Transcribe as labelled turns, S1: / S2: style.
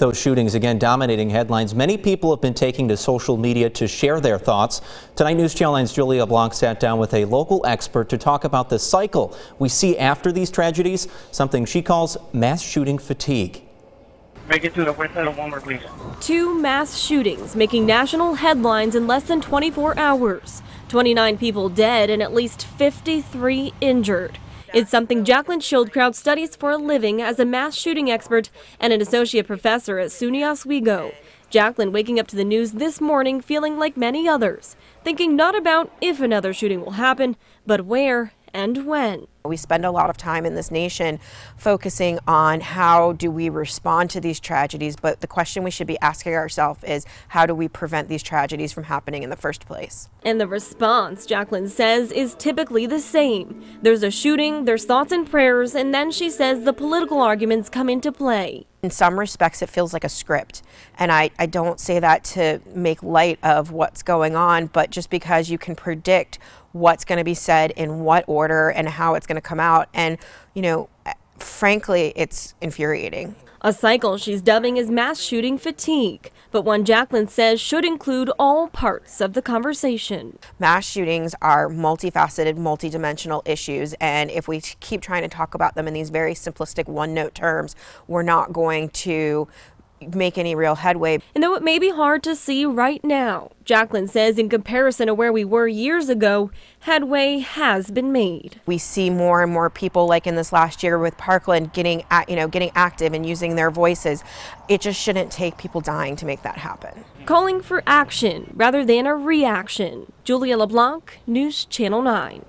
S1: Those shootings again dominating headlines. Many people have been taking to social media to share their thoughts. Tonight, News Channel 9's Julia Blanc sat down with a local expert to talk about the cycle we see after these tragedies, something she calls mass shooting fatigue.
S2: Make it to the west side of Walmart, please.
S3: Two mass shootings making national headlines in less than 24 hours. 29 people dead and at least 53 injured. It's something Jaclyn Schildkraut studies for a living as a mass shooting expert and an associate professor at SUNY Oswego. Jaclyn waking up to the news this morning feeling like many others, thinking not about if another shooting will happen, but where and when.
S4: We spend a lot of time in this nation focusing on how do we respond to these tragedies, but the question we should be asking ourselves is how do we prevent these tragedies from happening in the first place?
S3: And the response, Jaclyn says, is typically the same. There's a shooting, there's thoughts and prayers, and then she says the political arguments come into play.
S4: In some respects, it feels like a script. And I, I don't say that to make light of what's going on, but just because you can predict what's going to be said in what order and how it's going to come out. And, you know, frankly, it's infuriating.
S3: A cycle she's dubbing as mass shooting fatigue, but one Jaclyn says should include all parts of the conversation.
S4: Mass shootings are multifaceted, multidimensional issues, and if we keep trying to talk about them in these very simplistic one note terms, we're not going to make any real headway.
S3: And though it may be hard to see right now, Jaclyn says in comparison to where we were years ago, headway has been made.
S4: We see more and more people like in this last year with Parkland getting at, you know getting active and using their voices. It just shouldn't take people dying to make that happen.
S3: Calling for action rather than a reaction. Julia LeBlanc, News Channel 9.